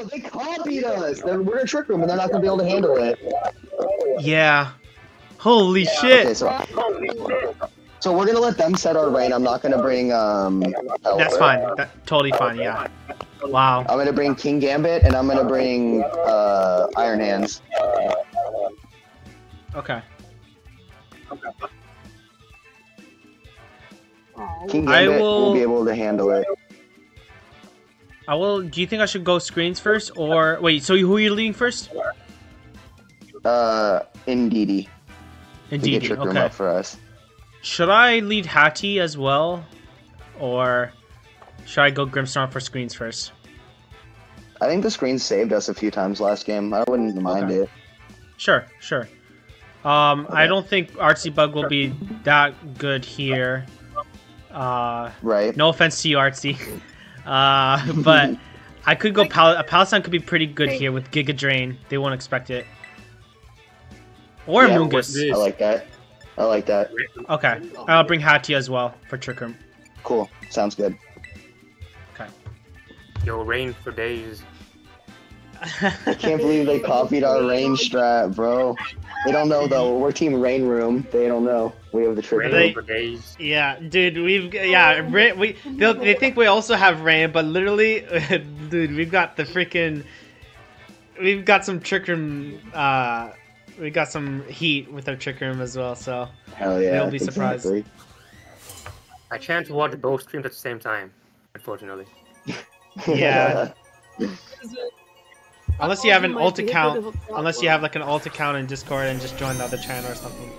Oh, they copied us. Then we're gonna trick them, and they're not gonna be able to handle it. Yeah. Holy shit. Okay, so so we're gonna let them set our rain. I'm not gonna bring um. That's Pelipper. fine. That, totally fine. Yeah. Wow. I'm gonna bring Kingambit, and I'm gonna bring uh Iron Hands. Okay. King I Gambit will- will be able to handle it. I will. Do you think I should go screens first, or wait? So who are you leading first? Uh, Indeedee. To get trick room Okay. up for us. Should I lead Hatty as well, or should I go Grimstorm for screens first? I think the screen saved us a few times last game. I wouldn't mind Okay. it. Sure, sure. Um, I don't think Artsy Bug will be that good here. Uh, Right? no offense to you, Artsy. Uh, but I could go Pal- Palossand could be pretty good here with Giga Drain. They won't expect it. Or Yeah, Mungus. I like that. I like that. Okay, I'll bring Hatty as well for Trick Room. Cool. Sounds good. Okay. Yo, rain for days. I can't believe they copied our rain strat, bro. They don't know though. We're team rain room. They don't know. We have the trick Rain Really? room. days. Yeah, dude, we've yeah, Ra- we they'll- they think we also have rain, but literally, dude, we've got the freaking, we've got some trick room, uh, we got some heat with our trick room as well. So Hell yeah. They'll be surprised. exactly. I can't watch both streams at the same time, unfortunately. Yeah. unless you have an alt be a bit account, of a problem. unless you have like an alt account in Discord and just join the other channel or something.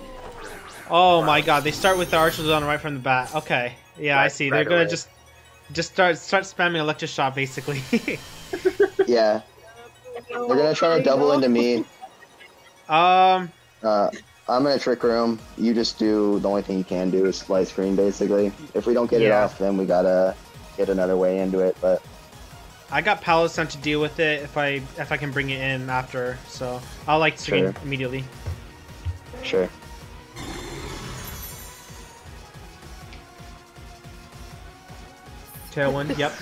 Oh my God, they start with the archers on right from the bat. Okay, yeah, I see. right They're gonna away. just just start start spamming electro shot basically. yeah. They're gonna try to double into me. um. Uh, I'm in a trick room. You just do the only thing you can do is light screen basically. If we don't get it off, then we gotta get another way into it. But I got Palossand to deal with it if I if I can bring it in after. So I'll like screen Sure. immediately. sure. Tailwind, yep,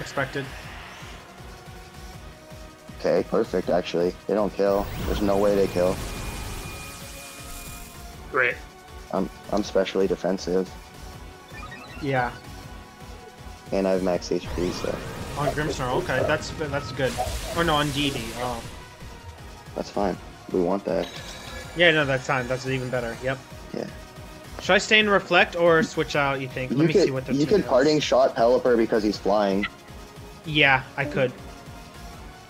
expected. Okay, perfect. Actually, they don't kill. There's no way they kill. Great. I'm I'm specially defensive, Yeah, and I have max HP, so on Grimstorm. Okay, that's that's good. Or no, on DD. Oh, that's fine. We want that. yeah, no, that's fine. That's even better. Yep. Yeah. Should I stay and reflect or switch out? You think? Let you me could see what the you is. parting shot Pelipper because he's flying. Yeah, I could.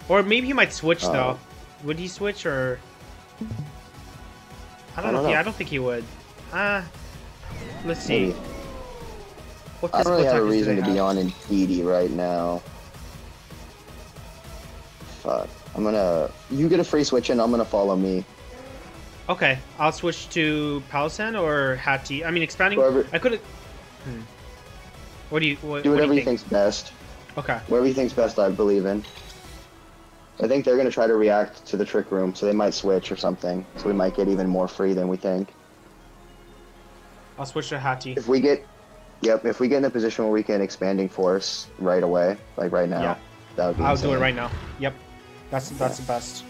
Or maybe he might switch Oh. though. Would he switch or? I don't, I know. don't he- know. I don't think he would. Ah. let's see. Maybe. What I don't really have a reason to do be on in Indeedee right now. Fuck. I'm gonna. You get a free switch and I'm gonna follow me. Okay, I'll switch to Palossand or Hatty. I mean, expanding. Whoever- I could. Hmm. What do you? What, Do what do whatever you you think's best. Okay. Whatever you think's best, I believe in. I think they're gonna try to react to the trick room, so they might switch or something. So we might get even more free than we think. I'll switch to Hatty. If we get, yep, if we get in a position where we can expanding force right away, like right now, Yeah. that would be. I'll do it right now. Yep. That's that's the best.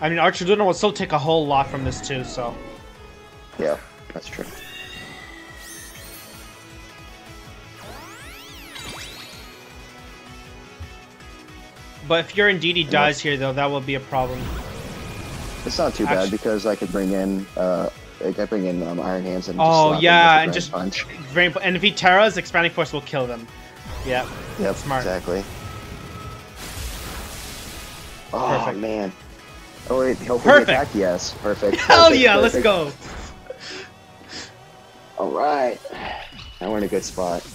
I mean, Archaludon will still take a whole lot from this too. So Yeah, that's true. But if your Indeedee dies here, though, that will be a problem. It's not too Actu- bad because I could bring in, uh, I could bring in um, Iron Hands and. Oh, yeah, and just- punch. Very, and if he Teras, expanding force will kill them. Yeah. Yep, smart. exactly. Oh Perfect. man. Oh wait, hopefully Perfect. attack. Yes, perfect. Hell perfect, yeah! Let's go. All right. Now we're in a good spot.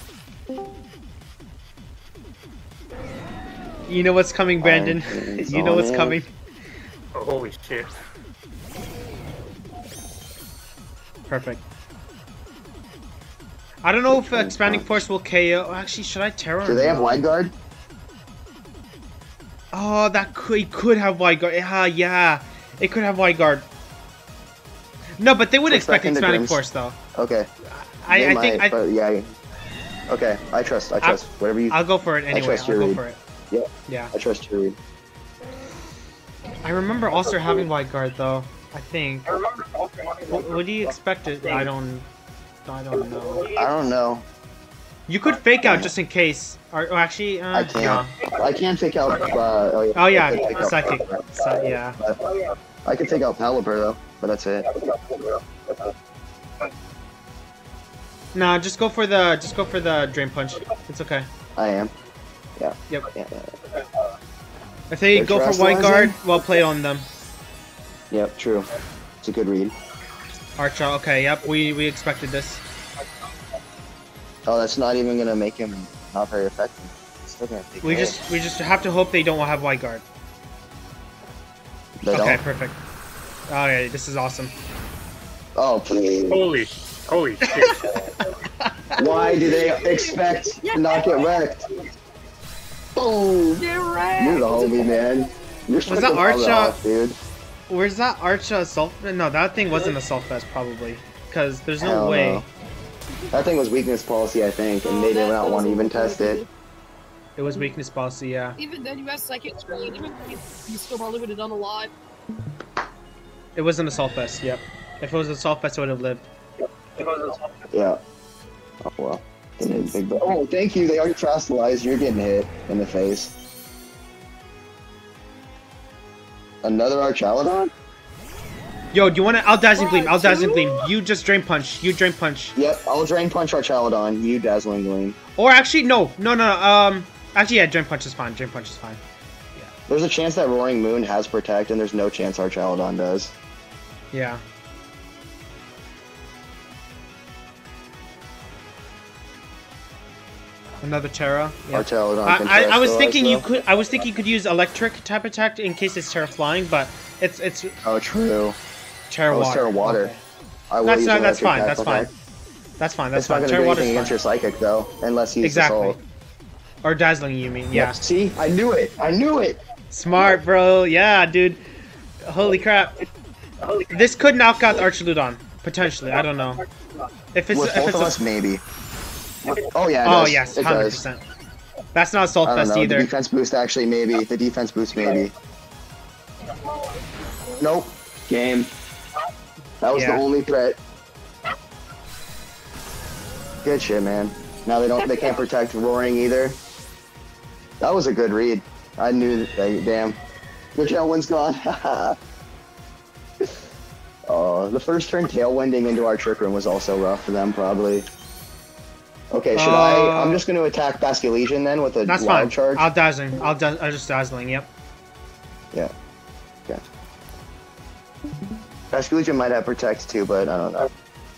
You know what's coming, Brandon. You know what's it. coming. Oh, holy shit. Perfect. I don't know if uh, expanding force will KO. Actually, should I Tera? Do they have no? wide guard? Oh, that could he could have wide guard. Ah, yeah, it could have wide guard. No, but they would Push expect back into expanding force though. Okay. I, They I think I, but yeah. Okay, I trust. I trust. Whatever you. I'll go for it anyway. trust I'll your go read. for it. Yeah. Yeah. I trust your read. I remember also having wide guard though. I think. What, what do you expect it? I don't. I don't know. I don't know. You could fake out just in case. Or, or actually, uh, I can't. no. I can take out. Uh, oh yeah. Oh yeah, I can psychic. So, yeah. But I can take out Pelipper though, but that's it. Nah, just go for the just go for the drain punch. It's okay. I am. Yep. Yeah, yeah. If they They're go for wide guard, well play on them. Yep, true. It's a good read. Archer, okay, yep, we we expected this. Oh, that's not even gonna make him not very effective. It's Still gonna take We a just we just have to hope they don't have wide guard. They okay, don't? perfect. Oh, okay, this is awesome. Oh, please. Holy, holy shit. Why do they expect to not get wrecked? Boom! Get wrecked. You're the homie, man. You're that fucking Archer? off, dude. Where's that Archer assault? No, that thing wasn't assault vest probably, because there's no way no. That thing was weakness policy, I think, and oh, they did not want to even test it. it was weakness policy. Yeah, Even then, you have second screen. Even you still probably would have done a lot. it was an assault vest. Yep. If it was assault vest, I would have lived. It was. Yeah. Oh well. Big Oh, thank you. They already frostalized. You're getting hit in the face. Another Archaludon? Yo, do you want to? I'll dazzling gleam. I'll What, dazzling two? gleam. You just drain punch. You drain punch. Yep, I'll drain punch Archaludon. You dazzling gleam. Or actually, no, no, no. Um, actually, yeah, drain punch is fine. Drain punch is fine. Yeah. There's a chance that Roaring Moon has protect, and there's no chance Archaludon does. Yeah. Another Tera. Yeah. Archaludon. I, can I, I was terastallize, thinking you could. I was thinking you could use electric type attack in case it's Tera flying, but it's it's Oh, true. Tera Oh, it's water. Tera water. Okay. I will That's use not, that's fine. That's okay. fine. That's fine. That's It's not fine. going to Tera do anything against your psychic, though, unless he's Exactly. assault. Or dazzling, you mean? Yeah. Yep, See? I knew it. I knew it. Smart, bro. Yeah, dude. Holy crap. Holy crap. This could knock out Archaludon potentially. I don't know. If it's With if both it's of a, us, maybe. Oh, yeah. It oh does. yes, it hundred does. percent. That's not Assault I don't Fest know. either. The defense boost, actually, maybe. The defense boost, maybe. Nope. Game. That was Yeah. the only threat. Good shit, man. Now they don't. They can't protect roaring either. That was a good read. I knew that. They, damn. The tailwind's gone. oh, the first turn tailwinding into our trick room was also rough for them, probably. Okay, should I? Uh, I'm just going to attack Basculegion then with a That's wild fine. charge. I'll dazzling. I'll da- I'll just dazzling. Yep. Yeah. Okay. Basculegion might have protect too, but I don't know.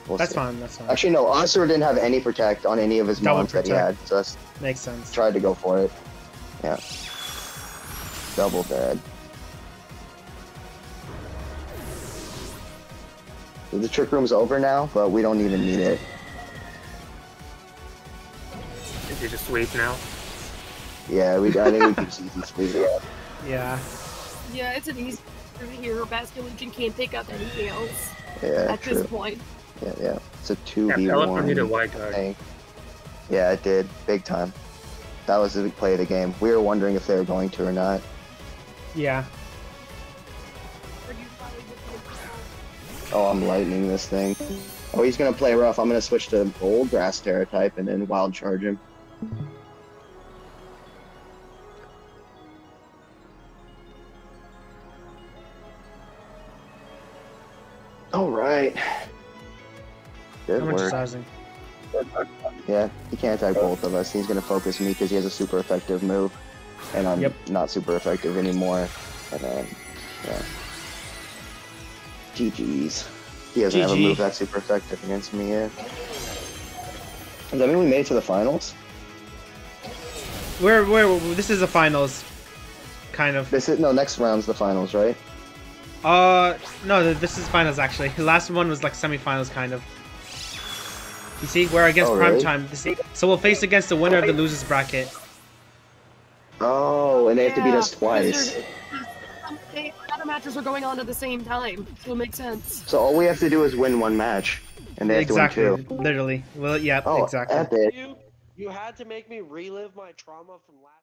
We'll That's see. fine. That's fine. Actually, no. Ausar didn't have any protect on any of his Double mons that he had, so that's Makes sense. tried to go for it. Yeah. Double dead. The trick room's over now, but we don't even need it. Did you just wait now. Yeah, we. I think we can see these squeeze it. Yeah. Yeah, it's an easy here. Basculegion can't pick up anything else Yeah, at true. this point. Yeah, yeah. It's a two Yeah, v Pelipper needed a one. wide guard. thing. Yeah, it did. Big time. That was the play of the game. We were wondering if they were going to or not. Yeah. Or you probably would- Oh, I'm lightning this thing. Oh, he's gonna play rough. I'm gonna switch to old grass tera type and then wild charge him. All right. Good How much work. dazzling? Yeah, he can't attack both of us. He's gonna focus me because he has a super effective move, and I'm Yep. not super effective anymore. And then, yeah. GG's. He doesn't have a move that's super effective against me yet. Does that mean we made it to the finals? We're we're this is the finals, kind of. This is no next round's the finals, right? Uh, no, this is finals actually. The last one was like semifinals, kind of. You see, we're against Oh, prime really? time. This- So we'll face against the winner of the losers bracket. Oh, and they have to beat us twice. They, other matches are going on at the same time, so it makes sense. So all we have to do is win one match, and they have exactly, to win two. literally. Well, yeah, Oh, exactly. epic. You you had to make me relive my trauma from last